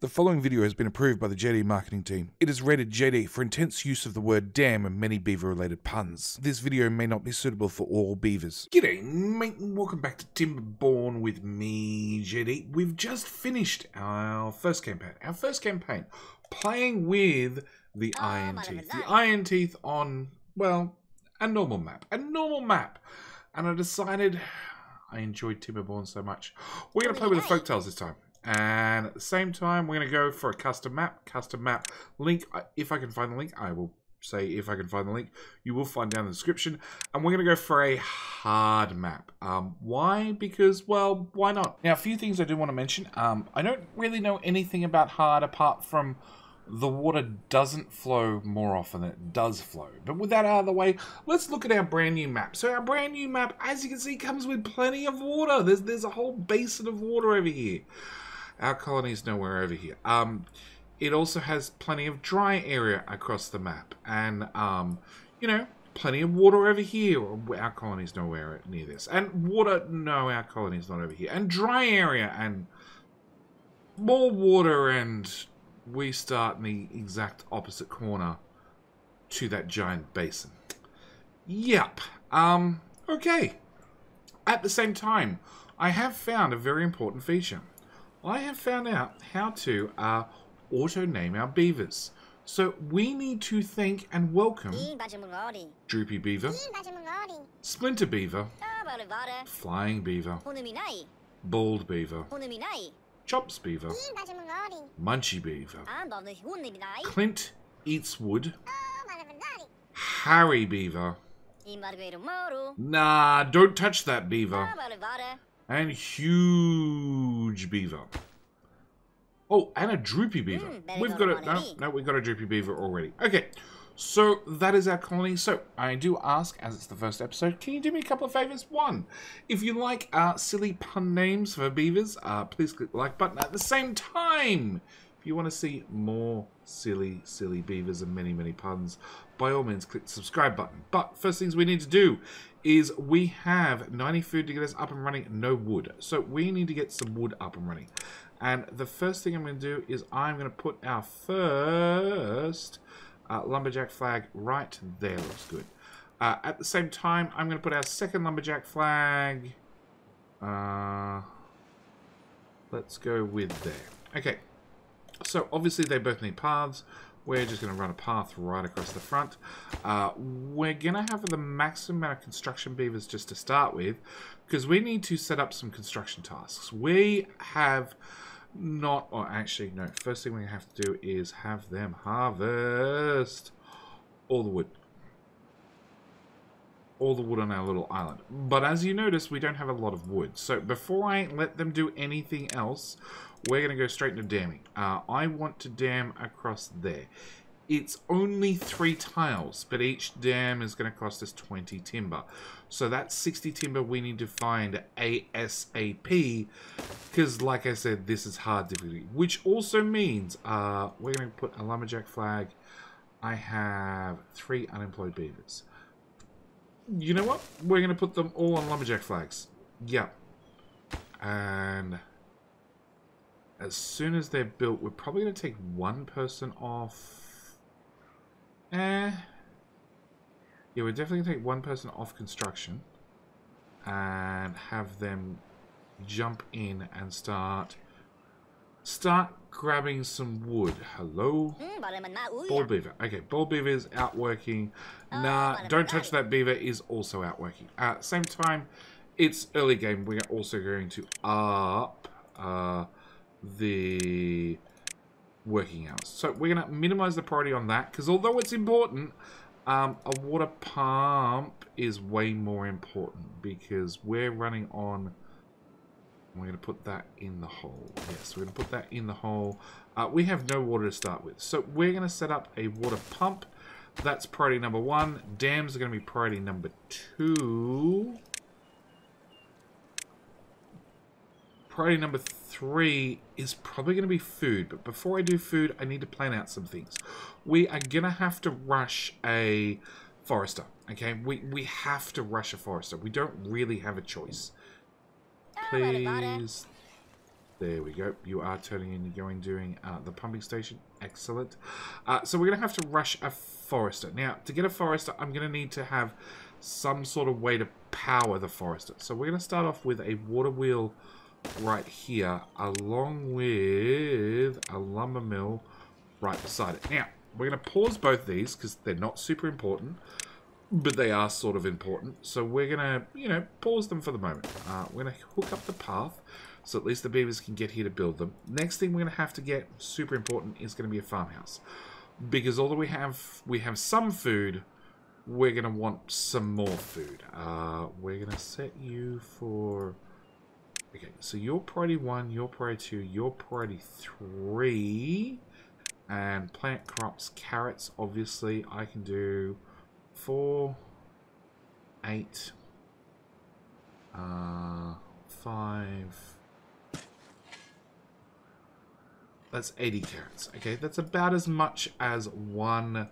The following video has been approved by the JD marketing team. It is rated JD for intense use of the word damn and many beaver related puns. This video may not be suitable for all beavers. G'day, mate, and welcome back to Timberborn with me, JD. We've just finished our first campaign. Our first campaign, playing with the Iron Teeth. The Iron Teeth on, well, a normal map. A normal map. And I decided I enjoyed Timberborn so much. We're going to play with the Folktails this time. And at the same time, we're going to go for a custom map. Custom map link. If I can find the link, I will say if I can find the link. You will find down in the description. And we're going to go for a hard map. Um, why? Because, well, why not? Now, a few things I do want to mention. Um, I don't really know anything about hard apart from the water doesn't flow more often than it does flow. But with that out of the way, let's look at our brand new map. So our brand new map, as you can see, comes with plenty of water. There's there's a whole basin of water over here. Our colony is nowhere over here. Um, it also has plenty of dry area across the map. And, um, you know, plenty of water over here. Our colony's nowhere near this. And water, no, our colony's not over here. And dry area and more water and we start in the exact opposite corner to that giant basin. Yep. Um, okay. At the same time, I have found a very important feature. I have found out how to uh, auto-name our beavers. So we need to thank and welcome Droopy Beaver, Splinter Beaver, Flying Beaver, Bald Beaver, Chops Beaver, Munchy Beaver, Clint Eats Wood, Harry Beaver, Nah, don't touch that beaver. And huge beaver. Oh, and a droopy beaver. We've got a no, no, we've got a droopy beaver already. Okay, so that is our colony. So I do ask, as it's the first episode, can you do me a couple of favors? One, if you like uh, silly pun names for beavers, uh, please click the like button. At the same time, if you want to see more silly, silly beavers and many, many puns, by all means click the subscribe button. But first things we need to do is we have 90 food to get us up and running, no wood. So we need to get some wood up and running. And the first thing I'm going to do is I'm going to put our first uh, lumberjack flag right there. Looks good. Uh, at the same time, I'm going to put our second lumberjack flag. Uh, let's go with there. Okay. So obviously they both need paths. We're just going to run a path right across the front. Uh, we're going to have the maximum amount of construction beavers just to start with because we need to set up some construction tasks. We have not, or actually, no, first thing we have to do is have them harvest all the wood. All the wood on our little island. But as you notice, we don't have a lot of wood. So before I let them do anything else, we're going to go straight into damming. Uh, I want to dam across there. It's only three tiles, but each dam is going to cost us 20 timber. So that's 60 timber we need to find ASAP, because like I said, this is hard difficulty. Which also means uh, we're going to put a lumberjack flag. I have three unemployed beavers. You know what? We're going to put them all on lumberjack flags. Yep. And as soon as they're built, we're probably going to take one person off. Eh. Yeah, we're definitely going to take one person off construction. And have them jump in and start... Start grabbing some wood. Hello? Bald beaver. Okay, bald beaver is out working. Nah, don't touch that beaver is also out working. At the same time, it's early game. We're also going to up... Uh, the working hours. So we're going to minimize the priority on that because although it's important, um, a water pump is way more important because we're running on... We're going to put that in the hole. Yes, we're going to put that in the hole. Uh, we have no water to start with. So we're going to set up a water pump. That's priority number one. Dams are going to be priority number two. Priority number three is probably going to be food. But before I do food, I need to plan out some things. We are going to have to rush a forester. Okay, we, we have to rush a forester. We don't really have a choice. Please. There we go. You are turning in. You're going doing uh, the pumping station. Excellent. Uh, so we're going to have to rush a forester. Now, to get a forester, I'm going to need to have some sort of way to power the forester. So we're going to start off with a water wheel right here, along with a lumber mill right beside it. Now, we're going to pause both these because they're not super important, but they are sort of important. So we're going to, you know, pause them for the moment. Uh, we're going to hook up the path so at least the beavers can get here to build them. Next thing we're going to have to get, super important, is going to be a farmhouse. Because although we have we have some food, we're going to want some more food. Uh, we're going to set you for... Okay, so your priority 1, your priority 2, your priority 3... And plant crops, carrots, obviously, I can do 4, 8, uh, 5... That's 80 carrots. Okay, that's about as much as one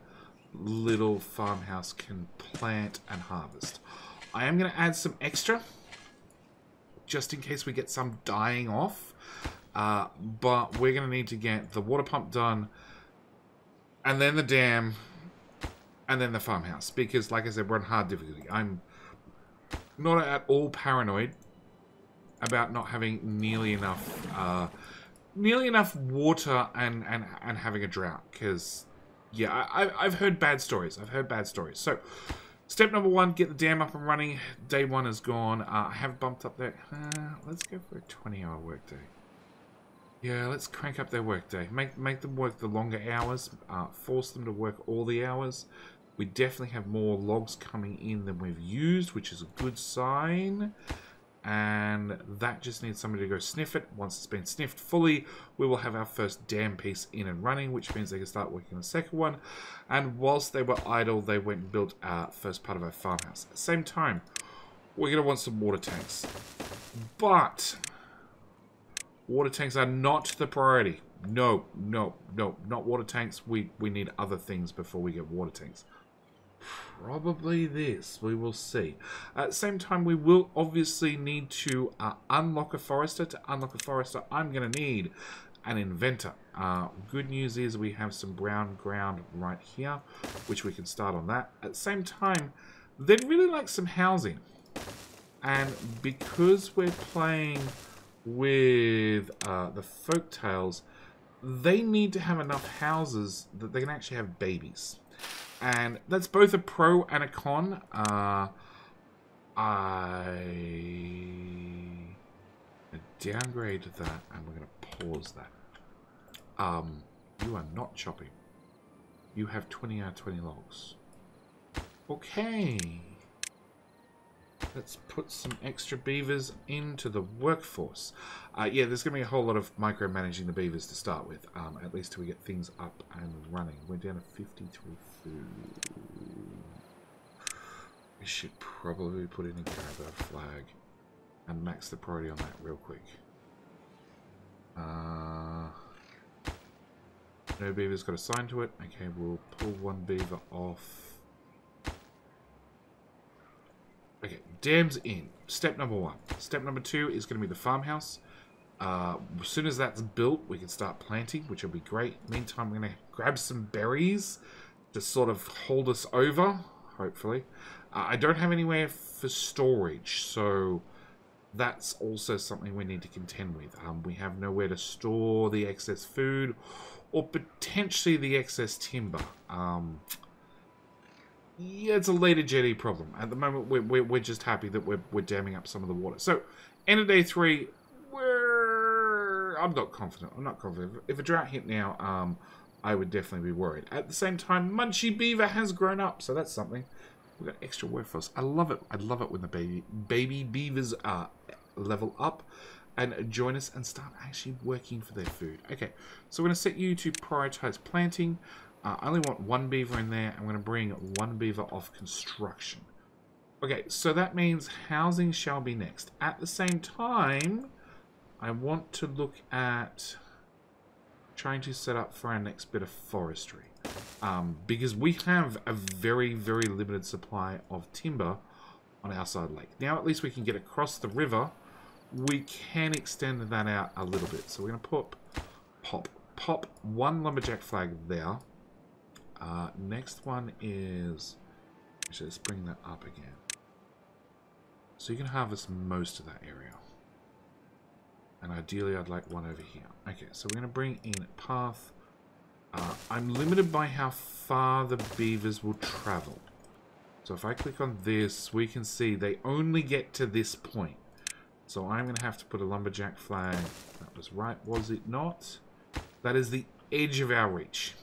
little farmhouse can plant and harvest. I am going to add some extra, just in case we get some dying off. Uh, but we're going to need to get the water pump done, and then the dam, and then the farmhouse. Because, like I said, we're on hard difficulty. I'm not at all paranoid about not having nearly enough... Uh, nearly enough water and, and, and having a drought. Because, yeah, I, I've heard bad stories. I've heard bad stories. So, step number one, get the dam up and running. Day one is gone. Uh, I have bumped up that. Uh, let's go for a 20-hour workday. Yeah, let's crank up their workday. Make make them work the longer hours. Uh, force them to work all the hours. We definitely have more logs coming in than we've used, which is a good sign and that just needs somebody to go sniff it. Once it's been sniffed fully, we will have our first dam piece in and running, which means they can start working on the second one. And whilst they were idle, they went and built our first part of our farmhouse. At the same time, we're going to want some water tanks. But water tanks are not the priority. No, no, no, not water tanks. We, we need other things before we get water tanks. Probably this. We will see. At the same time, we will obviously need to uh, unlock a forester. To unlock a forester, I'm going to need an inventor. Uh, good news is we have some brown ground right here, which we can start on that. At the same time, they'd really like some housing. And because we're playing with uh, the Folktails, they need to have enough houses that they can actually have babies. And that's both a pro and a con. Uh, I downgrade that and we're going to pause that. Um, you are not chopping. You have 20 out of 20 logs. Okay. Let's put some extra beavers into the workforce. Uh, yeah, there's going to be a whole lot of micromanaging the beavers to start with, um, at least till we get things up and running. We're down to 53 food. We should probably put in a grab flag and max the priority on that real quick. Uh, no beaver's got assigned to it. Okay, we'll pull one beaver off. Okay, dams in. Step number one. Step number two is going to be the farmhouse. Uh, as soon as that's built, we can start planting, which will be great. Meantime, we're going to grab some berries to sort of hold us over, hopefully. Uh, I don't have anywhere for storage, so that's also something we need to contend with. Um, we have nowhere to store the excess food or potentially the excess timber. Um, yeah, it's a later JD problem. At the moment, we're, we're, we're, just happy that we're, we're damming up some of the water. So, end of day three, we're... I'm not confident. I'm not confident. If a drought hit now, um, I would definitely be worried. At the same time, Munchie Beaver has grown up, so that's something. We've got extra workforce. I love it. I love it when the baby baby beavers uh, level up and join us and start actually working for their food. Okay, so we're going to set you to prioritize planting. Uh, I only want one beaver in there. I'm going to bring one beaver off construction. Okay, so that means housing shall be next. At the same time, I want to look at trying to set up for our next bit of forestry. Um, because we have a very, very limited supply of timber on our side lake. Now at least we can get across the river we can extend that out a little bit. So we're going to put pop, pop one lumberjack flag there. Uh, next one is, actually let's bring that up again. So you can harvest most of that area. And ideally I'd like one over here. Okay, so we're going to bring in a path. Uh, I'm limited by how far the beavers will travel. So if I click on this, we can see they only get to this point. So I'm going to have to put a lumberjack flag. That was right, was it not? That is the edge of our reach.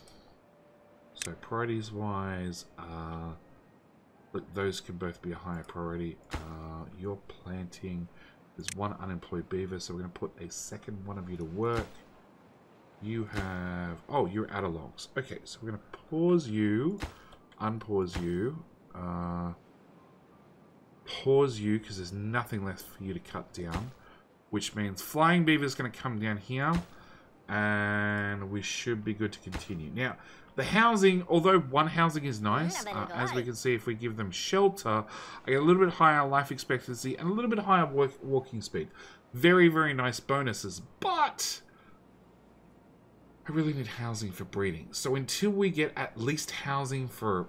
So priorities wise, uh, look, those can both be a higher priority. Uh, you're planting, there's one unemployed beaver, so we're going to put a second one of you to work. You have, oh, you're out of logs. Okay, so we're going to pause you, unpause you, uh, pause you because there's nothing left for you to cut down. Which means Flying Beaver is going to come down here. And we should be good to continue. Now, the housing, although one housing is nice, uh, as we can see, if we give them shelter, I get a little bit higher life expectancy and a little bit higher work, walking speed. Very, very nice bonuses. But I really need housing for breeding. So until we get at least housing for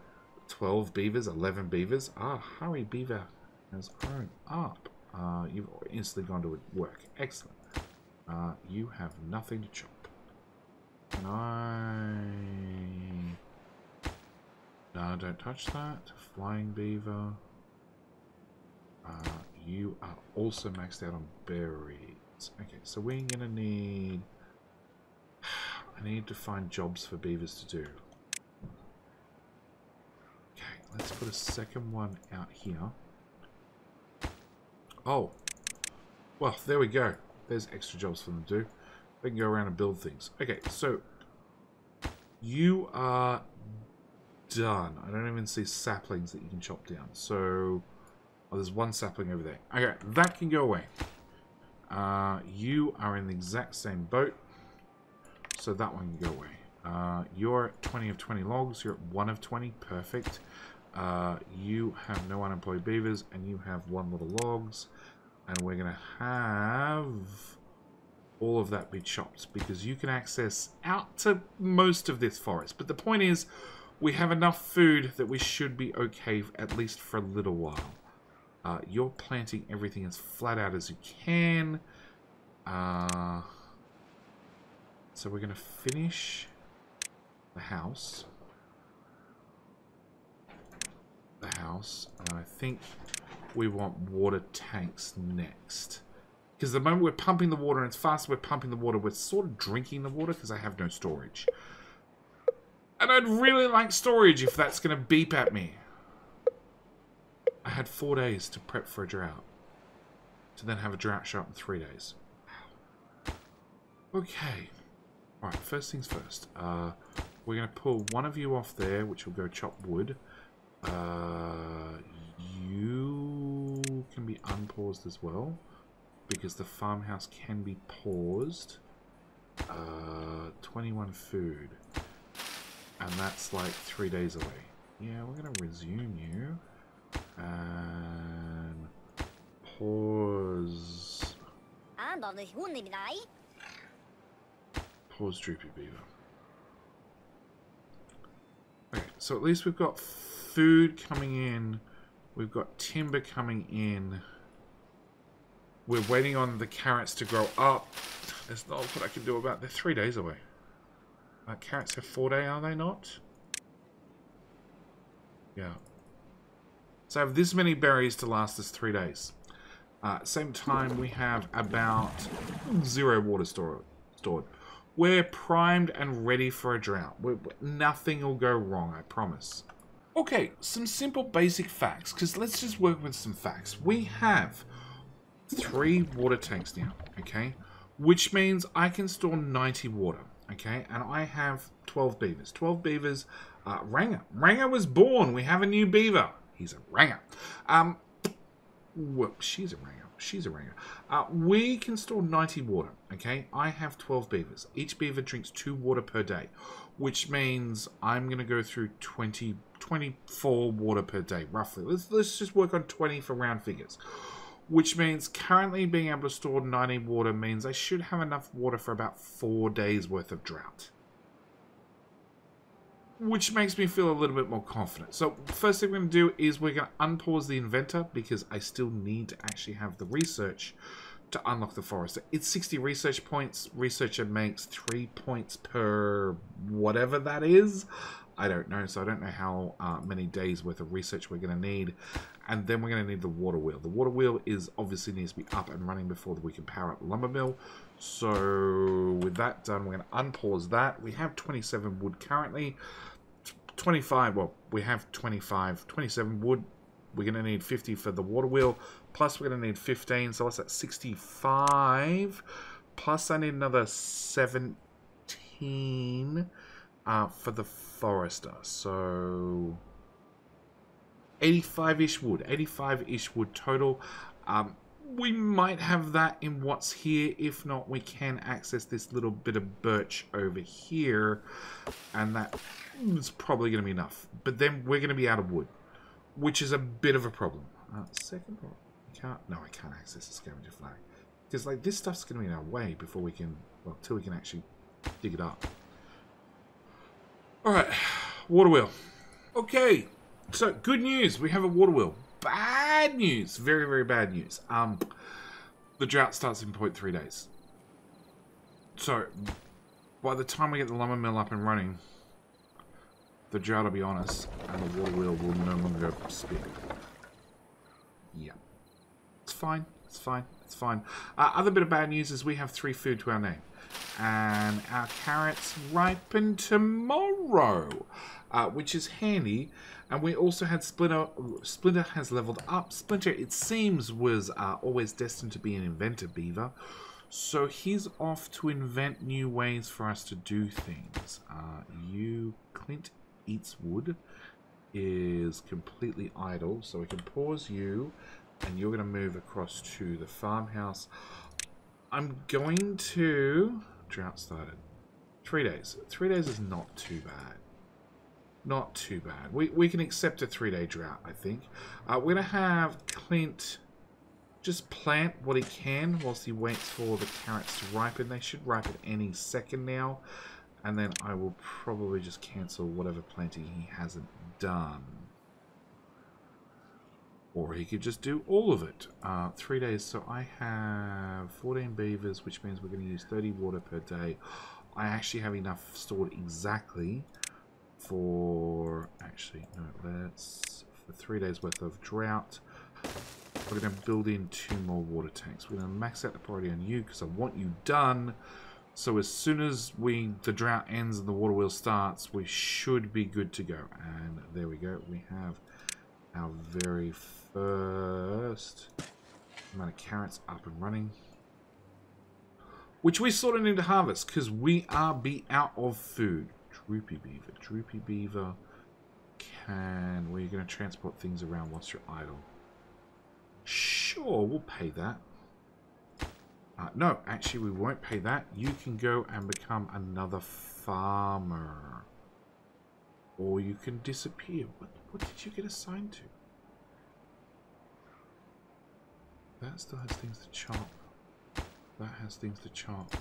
12 beavers, 11 beavers. Ah, hurry, beaver has grown up. Uh, you've instantly gone to work. Excellent. Uh, you have nothing to chop. Can I... No, don't touch that. Flying beaver. Uh, you are also maxed out on berries. Okay, so we're to need... I need to find jobs for beavers to do. Okay, let's put a second one out here. Oh. Well, there we go. There's extra jobs for them to do. They can go around and build things. Okay, so you are done. I don't even see saplings that you can chop down. So, oh, there's one sapling over there. Okay, that can go away. Uh, you are in the exact same boat. So that one can go away. Uh, you're at 20 of 20 logs. You're at 1 of 20. Perfect. Uh, you have no unemployed beavers, and you have one little logs. And we're going to have all of that be chopped, because you can access out to most of this forest. But the point is, we have enough food that we should be okay, at least for a little while. Uh, you're planting everything as flat out as you can. Uh, so we're going to finish the house. the house. And I think we want water tanks next. Because the moment we're pumping the water, and it's faster we're pumping the water, we're sort of drinking the water because I have no storage. And I'd really like storage if that's going to beep at me. I had four days to prep for a drought. To then have a drought show up in three days. Okay. Alright, first things first. Uh, we're going to pull one of you off there, which will go chop wood. Uh, you can be unpaused as well because the farmhouse can be paused. Uh, 21 food. And that's like three days away. Yeah, we're going to resume you. And pause. Pause Droopy Beaver. Okay, so at least we've got food coming in. We've got timber coming in. We're waiting on the carrots to grow up. There's not what I can do about They're three days away. Uh, carrots are four day, are they not? Yeah. So I have this many berries to last us three days. Uh, same time, we have about zero water store, stored. We're primed and ready for a drought. We're, nothing will go wrong, I promise. Okay, some simple basic facts, because let's just work with some facts. We have three water tanks now, okay? Which means I can store 90 water, okay? And I have 12 beavers. 12 beavers, uh, Ranger. Ranger was born. We have a new beaver. He's a Ranger. Um, well, she's a Ranger. She's a Ranger. Uh, we can store 90 water, okay? I have 12 beavers. Each beaver drinks 2 water per day, which means I'm going to go through 20 24 water per day, roughly. Let's, let's just work on 20 for round figures. Which means currently being able to store 90 water means I should have enough water for about four days worth of drought. Which makes me feel a little bit more confident. So first thing we're going to do is we're going to unpause the inventor because I still need to actually have the research to unlock the forester. It's 60 research points. Researcher makes three points per whatever that is. I don't know, so I don't know how uh, many days worth of research we're going to need. And then we're going to need the water wheel. The water wheel is obviously needs to be up and running before we can power up the lumber mill. So with that done, we're going to unpause that. We have 27 wood currently. 25, well, we have 25, 27 wood. We're going to need 50 for the water wheel. Plus we're going to need 15, so what's that, 65. Plus I need another 17 uh, for the forester. So 85-ish wood. 85-ish wood total. Um, we might have that in what's here. If not, we can access this little bit of birch over here. And that is probably going to be enough. But then we're going to be out of wood. Which is a bit of a problem. Uh, second problem. Can't, no, I can't access the scavenger flag. Because like this stuff's going to be in our way before we can, well, till we can actually dig it up. Alright, water wheel. Okay, so good news, we have a water wheel. Bad news, very, very bad news. Um, the drought starts in 0.3 days. So, by the time we get the lumber mill up and running, the drought will be on us, and the water wheel will no longer spin. Yeah. It's fine, it's fine, it's fine. Uh, other bit of bad news is we have three food to our name and our carrots ripen tomorrow, uh, which is handy. And we also had Splinter. Splinter has leveled up. Splinter, it seems, was uh, always destined to be an inventor beaver. So he's off to invent new ways for us to do things. Uh, you, Clint Eats Wood, is completely idle. So we can pause you, and you're going to move across to the farmhouse. I'm going to... Drought started. Three days. Three days is not too bad. Not too bad. We, we can accept a three-day drought, I think. Uh, we're going to have Clint just plant what he can whilst he waits for the carrots to ripen. They should ripen any second now. And then I will probably just cancel whatever planting he hasn't done. Or he could just do all of it. Uh, three days. So I have 14 beavers, which means we're going to use 30 water per day. I actually have enough stored exactly for... Actually, no, let's... For three days worth of drought. We're going to build in two more water tanks. We're going to max out the priority on you because I want you done. So as soon as we the drought ends and the water wheel starts, we should be good to go. And there we go. We have our very first amount of carrots up and running. Which we sort of need to harvest because we are be out of food. Droopy Beaver. Droopy Beaver can... We're going to transport things around whilst you're idle. Sure, we'll pay that. Uh, no, actually we won't pay that. You can go and become another farmer. Or you can disappear. What, what did you get assigned to? That still has things to chop. That has things to chop.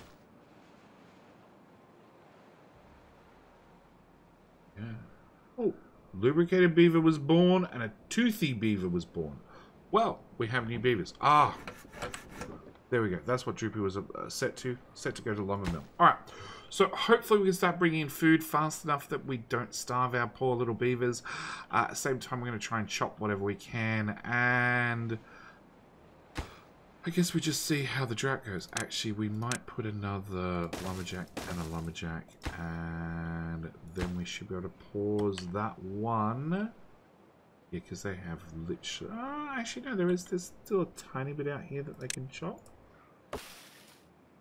Yeah. Oh, lubricated beaver was born and a toothy beaver was born. Well, we have new beavers. Ah, there we go. That's what Droopy was uh, set to. Set to go to lumber mill. All right. So hopefully we can start bringing in food fast enough that we don't starve our poor little beavers. Uh, at the same time, we're going to try and chop whatever we can. And I guess we just see how the drought goes. Actually, we might put another lumberjack and a lumberjack, and then we should be able to pause that one. Yeah, because they have literally... Oh, actually, no, there is there's still a tiny bit out here that they can chop.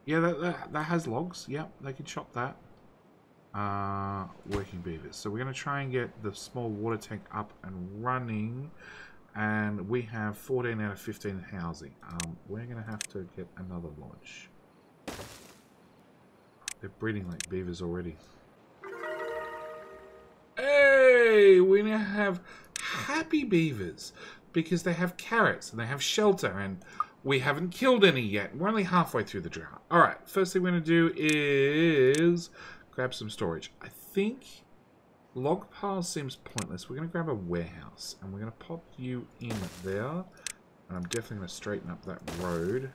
Yeah, that, that, that has logs. Yep, they can chop that. Uh, working beavers. So we're going to try and get the small water tank up and running and we have 14 out of 15 housing. Um, we're going to have to get another lodge. They're breeding like beavers already. Hey, we now have happy beavers. because they have carrots and they have shelter and we haven't killed any yet. We're only halfway through the drought. All right, first thing we're going to do is grab some storage. I think log pile seems pointless. We're going to grab a warehouse and we're going to pop you in there. And I'm definitely going to straighten up that road.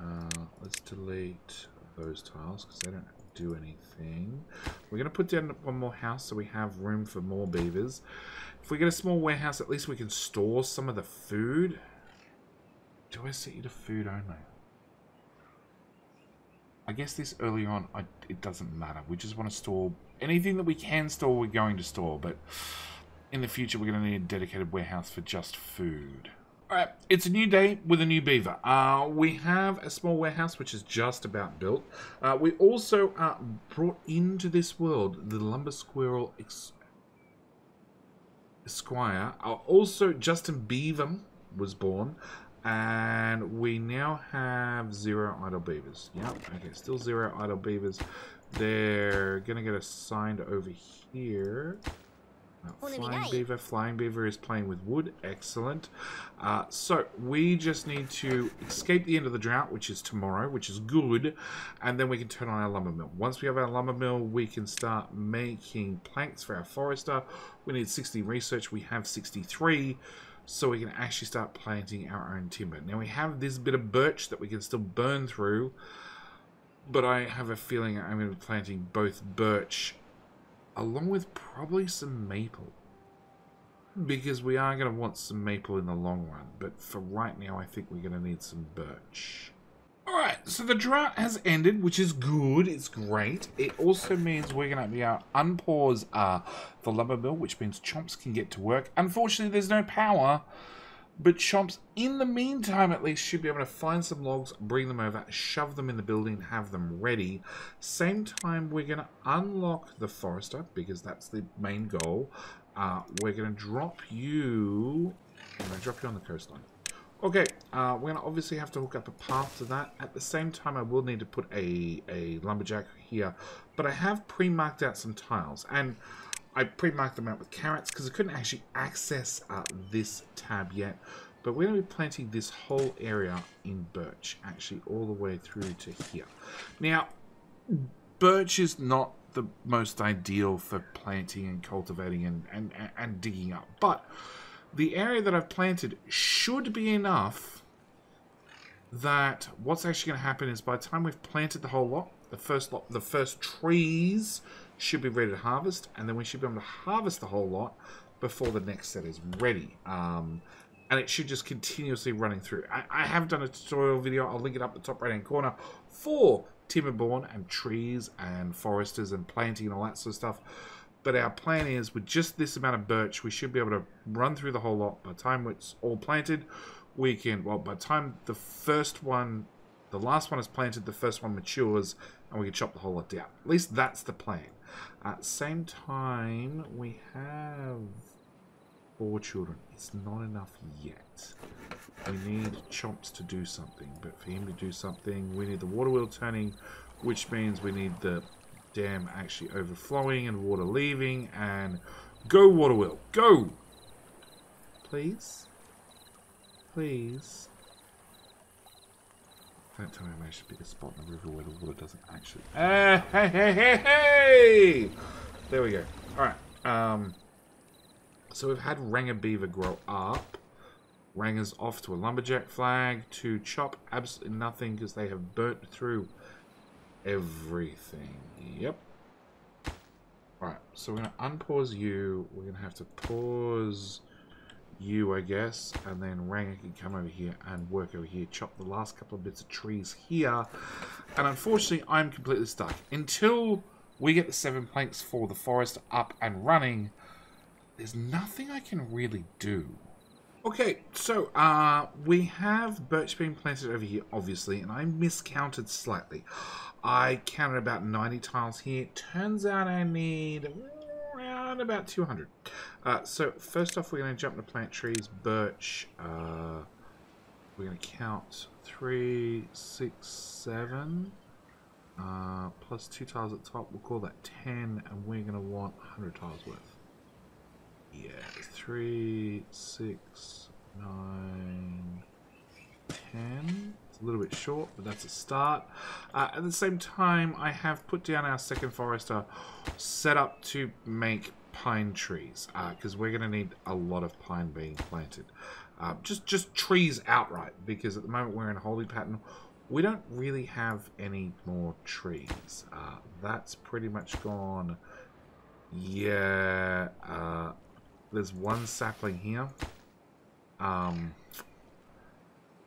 Uh, let's delete those tiles because they don't do anything. We're going to put down one more house so we have room for more beavers. If we get a small warehouse, at least we can store some of the food. Do I set you to food only? Guess this earlier on, I, it doesn't matter. We just want to store anything that we can store, we're going to store. But in the future, we're going to need a dedicated warehouse for just food. Alright, it's a new day with a new beaver. Uh, we have a small warehouse which is just about built. Uh, we also uh, brought into this world the Lumber Squirrel Esquire. Uh, also, Justin Beaver was born. And we now have zero idle beavers. Yep, okay, still zero idle beavers. They're going to get assigned over here. Flying beaver. Flying beaver is playing with wood. Excellent. Uh, so we just need to escape the end of the drought, which is tomorrow, which is good. And then we can turn on our lumber mill. Once we have our lumber mill, we can start making planks for our forester. We need 60 research. We have 63 so we can actually start planting our own timber. Now we have this bit of birch that we can still burn through, but I have a feeling I'm going to be planting both birch along with probably some maple. Because we are going to want some maple in the long run, but for right now I think we're going to need some birch. Alright, so the drought has ended, which is good. It's great. It also means we're going to be able to unpause uh, the lumber mill, which means Chomps can get to work. Unfortunately, there's no power, but Chomps, in the meantime at least, should be able to find some logs, bring them over, shove them in the building, have them ready. Same time, we're going to unlock the Forester, because that's the main goal. Uh, we're going to drop you... I'm going to drop you on the coastline. Okay, uh, we're going to obviously have to hook up a path to that. At the same time, I will need to put a, a lumberjack here. But I have pre-marked out some tiles. And I pre-marked them out with carrots because I couldn't actually access uh, this tab yet. But we're going to be planting this whole area in birch. Actually, all the way through to here. Now, birch is not the most ideal for planting and cultivating and, and, and digging up. But the area that I've planted should be enough that what's actually going to happen is by the time we've planted the whole lot, the first lot, the first trees should be ready to harvest, and then we should be able to harvest the whole lot before the next set is ready. Um, and it should just continuously running through. I, I, have done a tutorial video, I'll link it up the top right hand corner, for Timberborn and trees and foresters and planting and all that sort of stuff. But our plan is, with just this amount of birch, we should be able to run through the whole lot. By the time it's all planted, we can, well, by the time the first one, the last one is planted, the first one matures, and we can chop the whole lot down. At least that's the plan. At the same time, we have four children. It's not enough yet. We need Chomps to do something, but for him to do something, we need the water wheel turning, which means we need the dam actually overflowing and water leaving. And go, water wheel, go! Please? Please? Don't tell me I managed to pick a spot in the river where the water doesn't actually... Uh, hey, hey, hey, hey! There we go. Alright. Um, so we've had Ranger Beaver grow up. Ranger's off to a lumberjack flag to chop absolutely nothing because they have burnt through everything. Yep. Alright, so we're going to unpause you. We're going to have to pause you, I guess. And then Ranger can come over here and work over here. Chop the last couple of bits of trees here. And unfortunately, I'm completely stuck. Until we get the seven planks for the forest up and running, there's nothing I can really do. Okay, so uh, we have birch being planted over here, obviously, and I miscounted slightly. I counted about 90 tiles here. Turns out I need around about 200. Uh, so first off, we're going to jump to plant trees. Birch. Uh, we're going to count three, six, seven. Uh, plus two tiles at the top. We'll call that 10, and we're going to want 100 tiles worth. Yeah, three, six, nine, ten. It's a little bit short, but that's a start. Uh, at the same time, I have put down our second forester set up to make pine trees because uh, we're going to need a lot of pine being planted. Uh, just just trees outright because at the moment we're in holy pattern. We don't really have any more trees. Uh, that's pretty much gone. Yeah, uh, there's one sapling here. Um,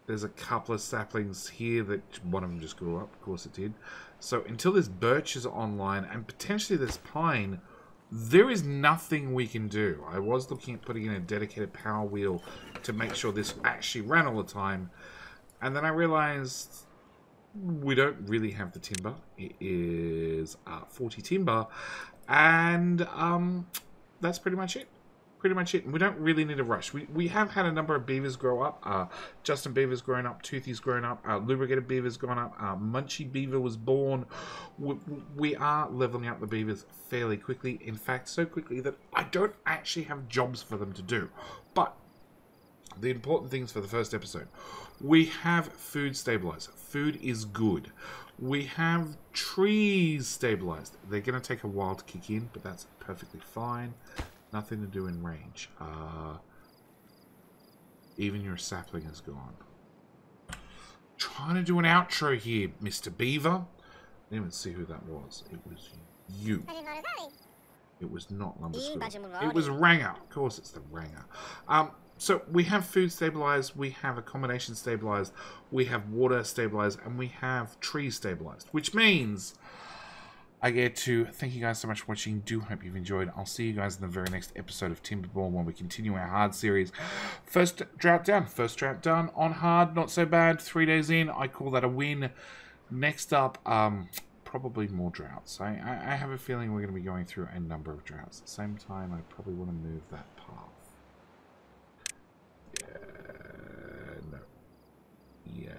there's a couple of saplings here that one of them just grew up. Of course it did. So until this birch is online and potentially this pine, there is nothing we can do. I was looking at putting in a dedicated power wheel to make sure this actually ran all the time. And then I realized we don't really have the timber. It is uh, 40 timber. And um, that's pretty much it pretty much it. We don't really need a rush. We, we have had a number of beavers grow up. Uh, Justin Beaver's grown up. Toothy's grown up. Uh, Lubricated Beaver's gone up. Uh, Munchie Beaver was born. We, we are leveling up the beavers fairly quickly. In fact, so quickly that I don't actually have jobs for them to do. But the important things for the first episode. We have food stabilized. Food is good. We have trees stabilized. They're going to take a while to kick in, but that's perfectly fine. Nothing to do in range. Uh, even your sapling is gone. Trying to do an outro here, Mr. Beaver. Didn't even see who that was. It was you. It was not Lumber It was Ranger. Of course it's the Ranger. Um, so we have food stabilized, we have accommodation stabilized, we have water stabilized, and we have trees stabilized. Which means I get to thank you guys so much for watching. Do hope you've enjoyed. I'll see you guys in the very next episode of Timberborn when we continue our hard series. First drought down. First drought done on hard. Not so bad. Three days in. I call that a win. Next up, um, probably more droughts. I, I, I have a feeling we're going to be going through a number of droughts. At the same time, I probably want to move that path. Yeah. No. Yeah.